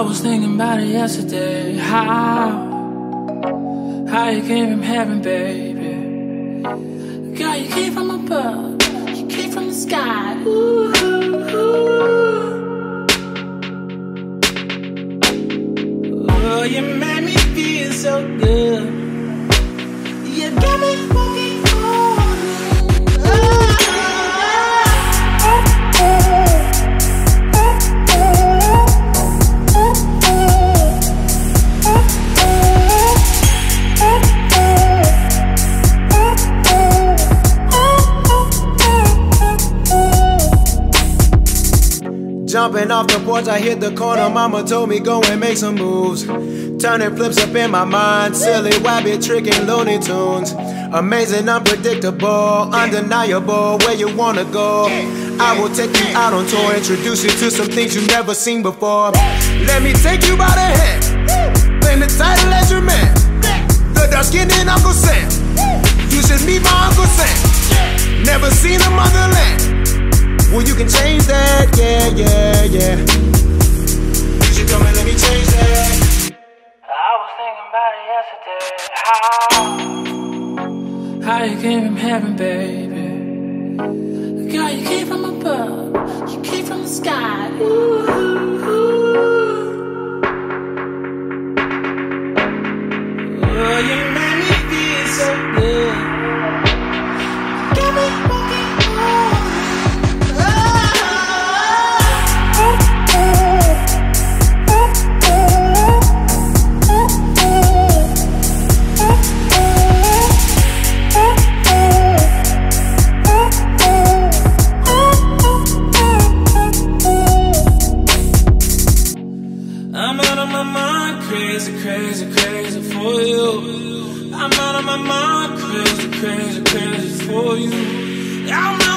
I was thinking about it yesterday. How, how you came from heaven, baby. Girl, you came from above. You came from the sky. Ooh, Oh, you made me feel so good. Jumping off the porch, I hit the corner. Mama told me go and make some moves. Turning flips up in my mind. Silly, wabbit, tricking Looney Tunes. Amazing, unpredictable, undeniable. Where you wanna go? I will take you out on tour, introduce you to some things you've never seen before. Let me take you by the hand. Claim the title as your man. The dark skinned Uncle Sam. You should meet my Uncle Sam. Never seen a motherland. Well, you can change yeah, yeah, yeah. You come and let me change that. I was thinking about it yesterday. How, how you came from heaven, baby. Girl, you came from above. You came from the sky. Ooh. crazy, crazy, crazy for you. I'm out of my mind, crazy, crazy, crazy for you. I'm